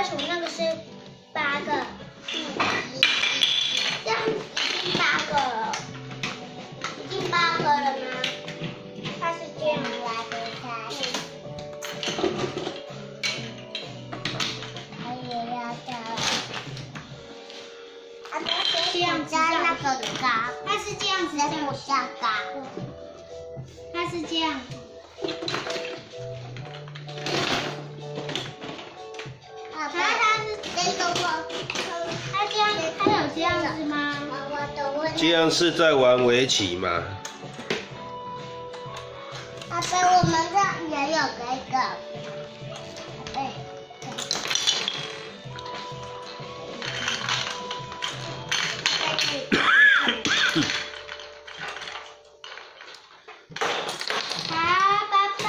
乖鼠那个是八个，这样已经八个了，已经八个了吗？它是这样来的，还有要加，啊，这样加那个嘎，它是这样子的，我加嘎，它是这样这样是在玩围棋吗？阿贝，我们这也有这个。好，爸爸。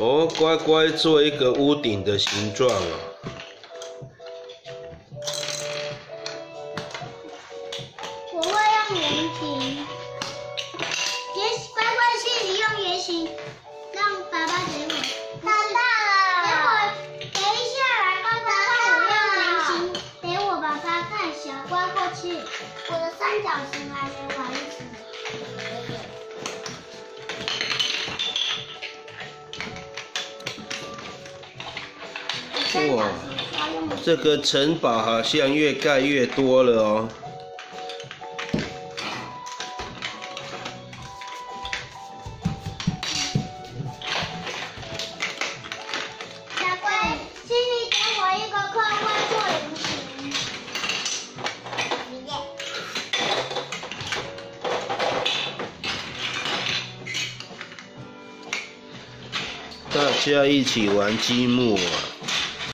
哦，乖乖做一个屋顶的形状啊。我会用圆形，圆乖乖是你用圆形，让爸爸给我。长大了。等会等一下来，乖乖看我用圆形给我爸爸看，小乖过去。我的三角形还没完成。哇，这个城堡好像越盖越多了哦。小乖，请你给我一个。大家一起玩积木啊！